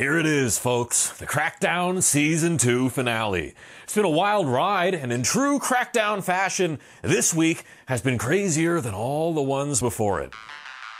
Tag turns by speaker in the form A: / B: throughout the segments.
A: Here it is, folks. The Crackdown Season 2 finale. It's been a wild ride, and in true Crackdown fashion, this week has been crazier than all the ones before it.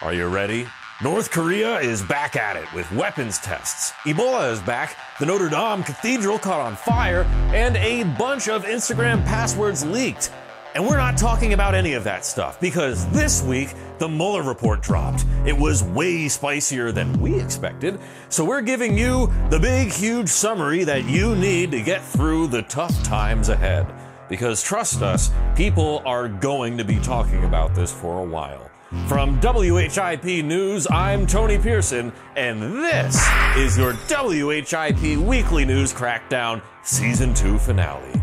A: Are you ready? North Korea is back at it with weapons tests. Ebola is back, the Notre Dame Cathedral caught on fire, and a bunch of Instagram passwords leaked. And we're not talking about any of that stuff because this week the Mueller report dropped. It was way spicier than we expected. So we're giving you the big, huge summary that you need to get through the tough times ahead. Because trust us, people are going to be talking about this for a while. From WHIP News, I'm Tony Pearson, and this is your WHIP Weekly News Crackdown Season 2 finale.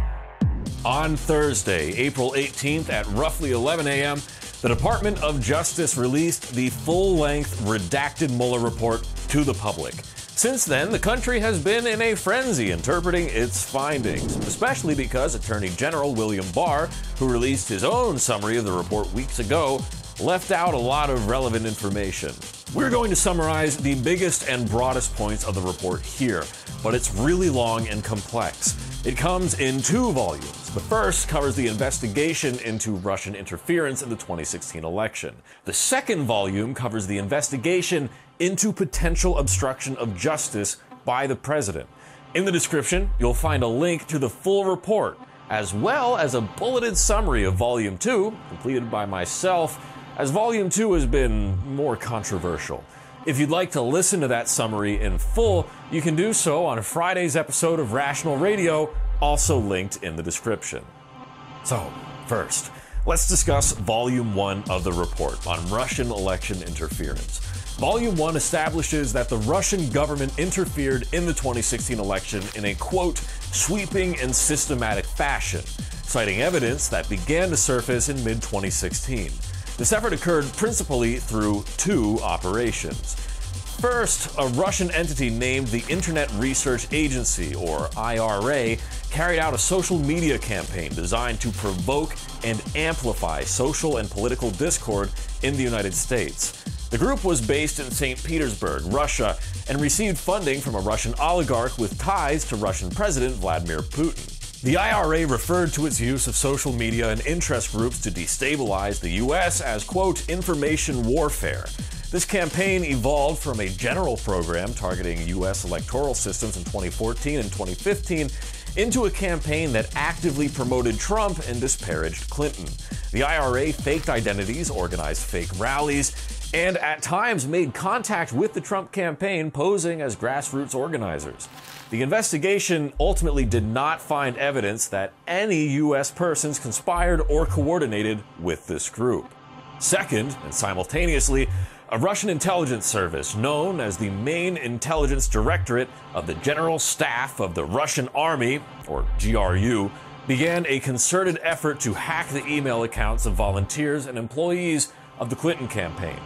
A: On Thursday, April 18th at roughly 11 a.m., the Department of Justice released the full length redacted Mueller report to the public. Since then, the country has been in a frenzy interpreting its findings, especially because Attorney General William Barr, who released his own summary of the report weeks ago, left out a lot of relevant information. We're going to summarize the biggest and broadest points of the report here, but it's really long and complex. It comes in two volumes. The first covers the investigation into Russian interference in the 2016 election. The second volume covers the investigation into potential obstruction of justice by the president. In the description, you'll find a link to the full report, as well as a bulleted summary of Volume 2, completed by myself as Volume 2 has been more controversial. If you'd like to listen to that summary in full, you can do so on Friday's episode of Rational Radio, also linked in the description. So, first, let's discuss Volume 1 of the report on Russian election interference. Volume 1 establishes that the Russian government interfered in the 2016 election in a quote, sweeping and systematic fashion, citing evidence that began to surface in mid 2016. This effort occurred principally through two operations. First, a Russian entity named the Internet Research Agency, or IRA, carried out a social media campaign designed to provoke and amplify social and political discord in the United States. The group was based in St. Petersburg, Russia, and received funding from a Russian oligarch with ties to Russian President Vladimir Putin. The IRA referred to its use of social media and interest groups to destabilize the U.S. as, quote, information warfare. This campaign evolved from a general program targeting U.S. electoral systems in 2014 and 2015 into a campaign that actively promoted Trump and disparaged Clinton. The IRA faked identities, organized fake rallies, and at times made contact with the Trump campaign posing as grassroots organizers. The investigation ultimately did not find evidence that any U.S. persons conspired or coordinated with this group. Second, and simultaneously, a Russian intelligence service known as the Main Intelligence Directorate of the General Staff of the Russian Army, or GRU, began a concerted effort to hack the email accounts of volunteers and employees of the Clinton campaign.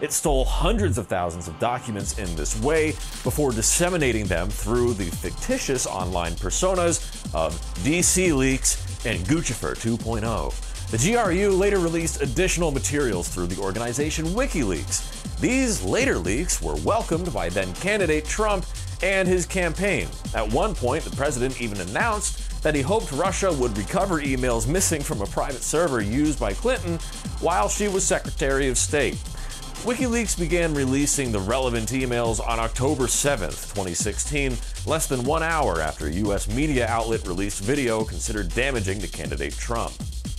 A: It stole hundreds of thousands of documents in this way before disseminating them through the fictitious online personas of DC Leaks and Guccifer 2.0. The GRU later released additional materials through the organization WikiLeaks. These later leaks were welcomed by then candidate Trump and his campaign. At one point, the president even announced that he hoped Russia would recover emails missing from a private server used by Clinton while she was Secretary of State. WikiLeaks began releasing the relevant emails on October 7, 2016, less than one hour after a U.S. media outlet released video considered damaging to candidate Trump.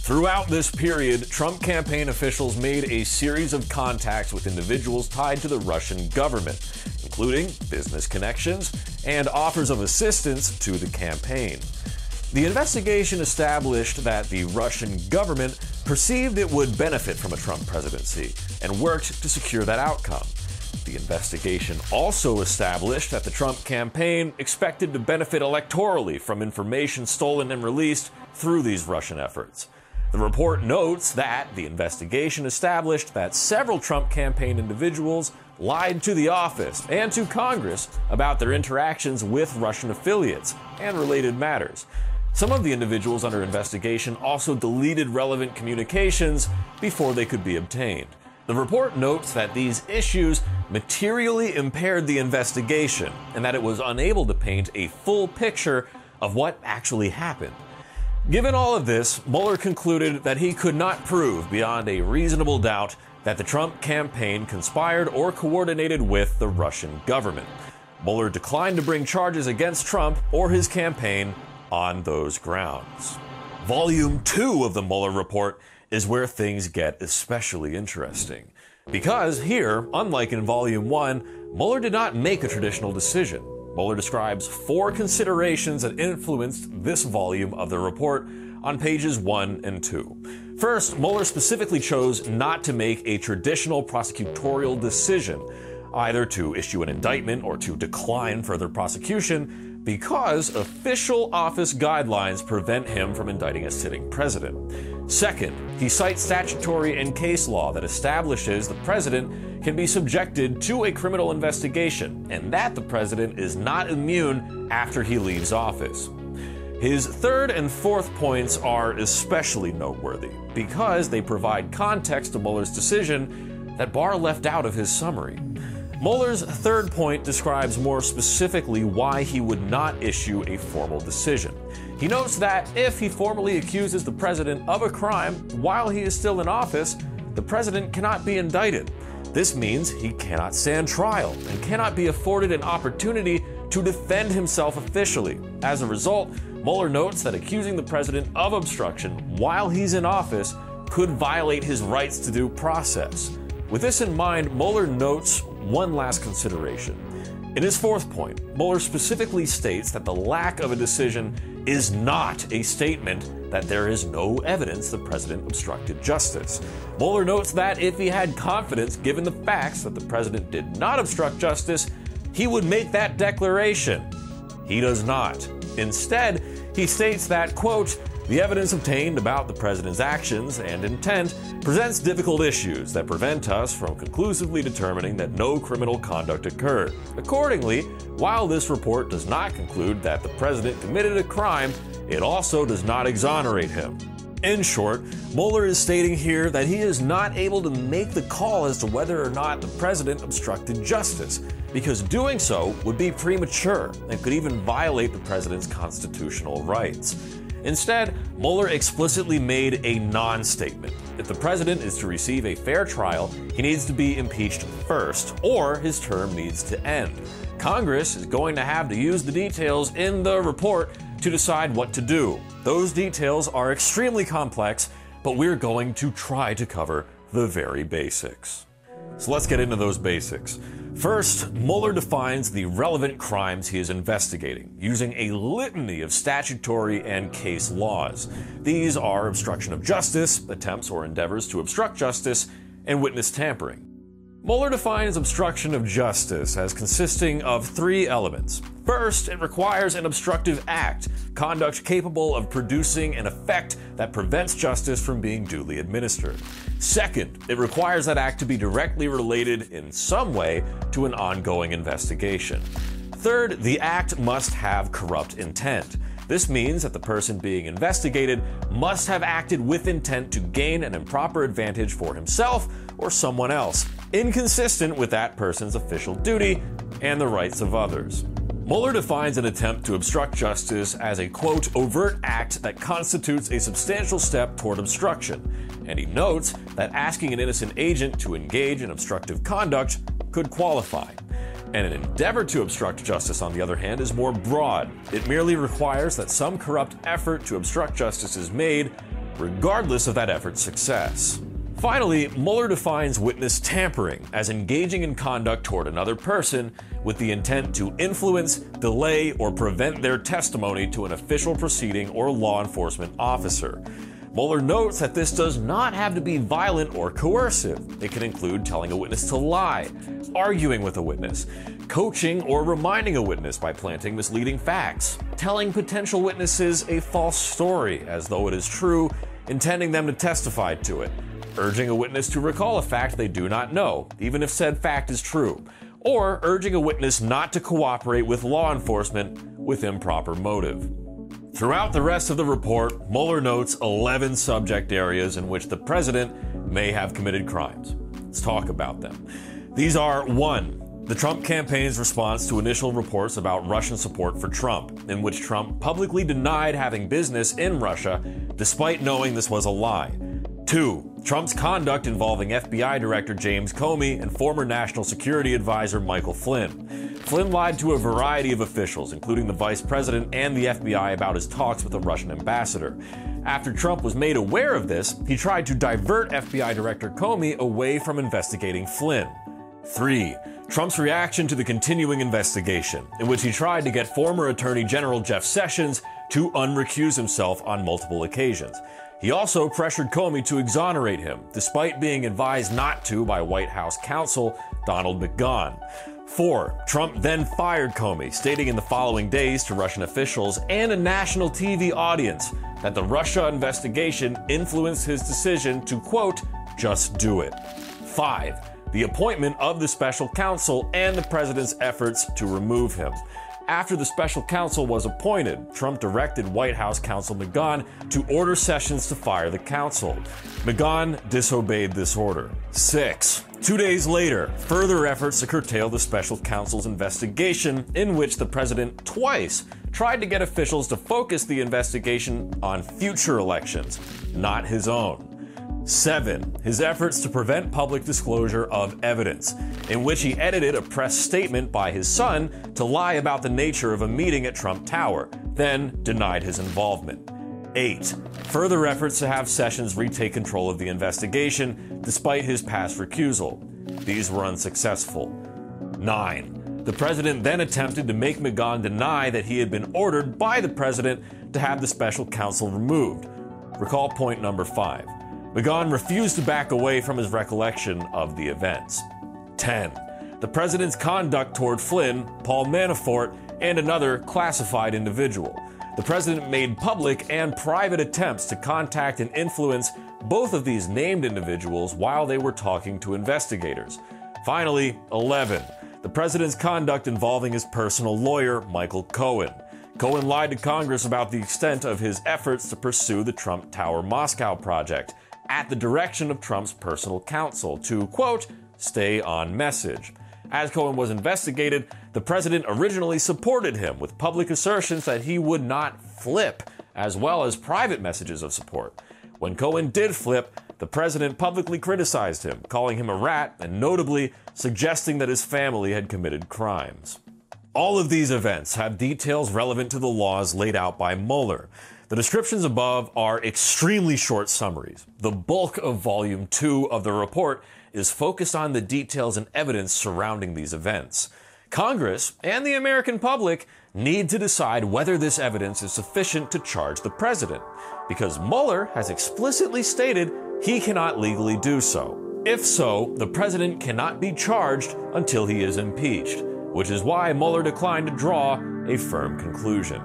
A: Throughout this period, Trump campaign officials made a series of contacts with individuals tied to the Russian government, including business connections and offers of assistance to the campaign. The investigation established that the Russian government perceived it would benefit from a Trump presidency and worked to secure that outcome. The investigation also established that the Trump campaign expected to benefit electorally from information stolen and released through these Russian efforts. The report notes that the investigation established that several Trump campaign individuals lied to the office and to Congress about their interactions with Russian affiliates and related matters. Some of the individuals under investigation also deleted relevant communications before they could be obtained. The report notes that these issues materially impaired the investigation and that it was unable to paint a full picture of what actually happened. Given all of this, Mueller concluded that he could not prove beyond a reasonable doubt that the Trump campaign conspired or coordinated with the Russian government. Mueller declined to bring charges against Trump or his campaign on those grounds. Volume 2 of the Mueller report is where things get especially interesting. Because here, unlike in Volume 1, Mueller did not make a traditional decision. Mueller describes four considerations that influenced this volume of the report on pages 1 and 2. First, Mueller specifically chose not to make a traditional prosecutorial decision, either to issue an indictment or to decline further prosecution, because official office guidelines prevent him from indicting a sitting president. Second, he cites statutory and case law that establishes the president can be subjected to a criminal investigation and that the president is not immune after he leaves office. His third and fourth points are especially noteworthy because they provide context to Mueller's decision that Barr left out of his summary. Mueller's third point describes more specifically why he would not issue a formal decision. He notes that if he formally accuses the president of a crime while he is still in office, the president cannot be indicted. This means he cannot stand trial and cannot be afforded an opportunity to defend himself officially. As a result, Mueller notes that accusing the president of obstruction while he's in office could violate his rights to due process. With this in mind, Mueller notes one last consideration. In his fourth point, Mueller specifically states that the lack of a decision is not a statement that there is no evidence the president obstructed justice. Mueller notes that if he had confidence given the facts that the president did not obstruct justice, he would make that declaration. He does not. Instead, he states that, quote, the evidence obtained about the president's actions and intent presents difficult issues that prevent us from conclusively determining that no criminal conduct occurred. Accordingly, while this report does not conclude that the president committed a crime, it also does not exonerate him. In short, Mueller is stating here that he is not able to make the call as to whether or not the president obstructed justice, because doing so would be premature and could even violate the president's constitutional rights. Instead, Mueller explicitly made a non statement. If the president is to receive a fair trial, he needs to be impeached first, or his term needs to end. Congress is going to have to use the details in the report to decide what to do. Those details are extremely complex, but we're going to try to cover the very basics. So let's get into those basics. First, Mueller defines the relevant crimes he is investigating using a litany of statutory and case laws. These are obstruction of justice, attempts or endeavors to obstruct justice, and witness tampering. Mueller defines obstruction of justice as consisting of three elements. First, it requires an obstructive act, conduct capable of producing an effect that prevents justice from being duly administered. Second, it requires that act to be directly related in some way to an ongoing investigation. Third, the act must have corrupt intent. This means that the person being investigated must have acted with intent to gain an improper advantage for himself or someone else, inconsistent with that person's official duty and the rights of others. Mueller defines an attempt to obstruct justice as a quote, overt act that constitutes a substantial step toward obstruction, and he notes that asking an innocent agent to engage in obstructive conduct could qualify. And an endeavor to obstruct justice, on the other hand, is more broad. It merely requires that some corrupt effort to obstruct justice is made, regardless of that effort's success. Finally, Mueller defines witness tampering as engaging in conduct toward another person with the intent to influence, delay, or prevent their testimony to an official proceeding or law enforcement officer. Mueller notes that this does not have to be violent or coercive. It can include telling a witness to lie, arguing with a witness, coaching or reminding a witness by planting misleading facts, telling potential witnesses a false story as though it is true, intending them to testify to it, urging a witness to recall a fact they do not know, even if said fact is true, or urging a witness not to cooperate with law enforcement with improper motive. Throughout the rest of the report, Mueller notes 11 subject areas in which the president may have committed crimes. Let's talk about them. These are one, the Trump campaign's response to initial reports about Russian support for Trump, in which Trump publicly denied having business in Russia despite knowing this was a lie. Two, Trump's conduct involving FBI Director James Comey and former National Security Advisor Michael Flynn. Flynn lied to a variety of officials, including the vice president and the FBI, about his talks with the Russian ambassador. After Trump was made aware of this, he tried to divert FBI Director Comey away from investigating Flynn. 3. Trump's reaction to the continuing investigation, in which he tried to get former Attorney General Jeff Sessions to unrecuse himself on multiple occasions. He also pressured Comey to exonerate him, despite being advised not to by White House counsel Donald McGahn. 4. Trump then fired Comey, stating in the following days to Russian officials and a national TV audience that the Russia investigation influenced his decision to, quote, just do it. 5 the appointment of the special counsel and the president's efforts to remove him. After the special counsel was appointed, Trump directed White House counsel McGahn to order Sessions to fire the counsel. McGahn disobeyed this order. 6. Two days later, further efforts to curtail the special counsel's investigation, in which the president twice tried to get officials to focus the investigation on future elections, not his own. 7. His efforts to prevent public disclosure of evidence, in which he edited a press statement by his son to lie about the nature of a meeting at Trump Tower, then denied his involvement. 8. Further efforts to have Sessions retake control of the investigation, despite his past recusal. These were unsuccessful. 9. The president then attempted to make McGahn deny that he had been ordered by the president to have the special counsel removed. Recall point number 5. McGahn refused to back away from his recollection of the events. 10. The president's conduct toward Flynn, Paul Manafort, and another classified individual. The president made public and private attempts to contact and influence both of these named individuals while they were talking to investigators. Finally, 11. The president's conduct involving his personal lawyer, Michael Cohen. Cohen lied to Congress about the extent of his efforts to pursue the Trump Tower Moscow project at the direction of Trump's personal counsel to, quote, stay on message. As Cohen was investigated, the president originally supported him with public assertions that he would not flip, as well as private messages of support. When Cohen did flip, the president publicly criticized him, calling him a rat and notably suggesting that his family had committed crimes. All of these events have details relevant to the laws laid out by Mueller. The descriptions above are extremely short summaries. The bulk of Volume 2 of the report is focused on the details and evidence surrounding these events. Congress and the American public need to decide whether this evidence is sufficient to charge the president, because Mueller has explicitly stated he cannot legally do so. If so, the president cannot be charged until he is impeached, which is why Mueller declined to draw a firm conclusion.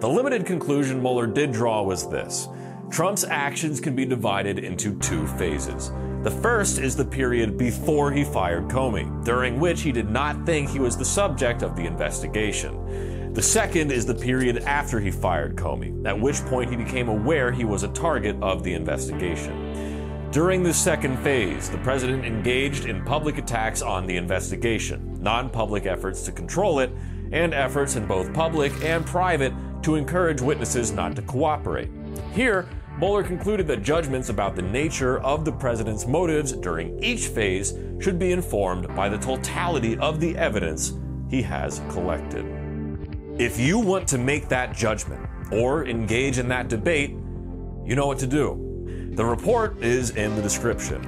A: The limited conclusion Mueller did draw was this Trump's actions can be divided into two phases. The first is the period before he fired Comey, during which he did not think he was the subject of the investigation. The second is the period after he fired Comey, at which point he became aware he was a target of the investigation. During the second phase, the president engaged in public attacks on the investigation, non public efforts to control it, and efforts in both public and private to encourage witnesses not to cooperate. Here, Mueller concluded that judgments about the nature of the president's motives during each phase should be informed by the totality of the evidence he has collected. If you want to make that judgment or engage in that debate, you know what to do. The report is in the description.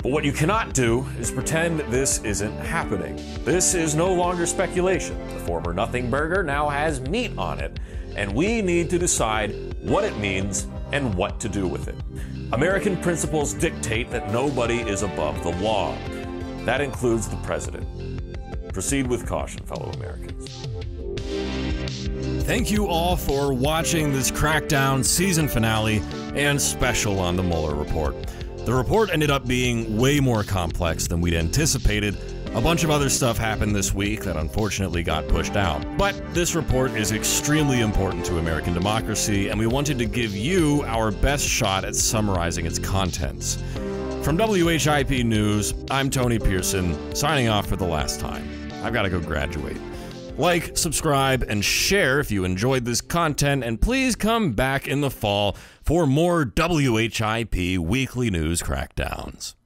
A: But what you cannot do is pretend this isn't happening. This is no longer speculation. The former Nothing Burger now has meat on it, and we need to decide what it means and what to do with it. American principles dictate that nobody is above the law. That includes the president. Proceed with caution, fellow Americans.
B: Thank you all for watching this Crackdown season finale and special on the Mueller report. The report ended up being way more complex than we'd anticipated. A bunch of other stuff happened this week that unfortunately got pushed out. But this report is extremely important to American democracy, and we wanted to give you our best shot at summarizing its contents. From WHIP News, I'm Tony Pearson, signing off for the last time. I've got to go graduate. Like, subscribe, and share if you enjoyed this content, and please come back in the fall for more WHIP weekly news crackdowns.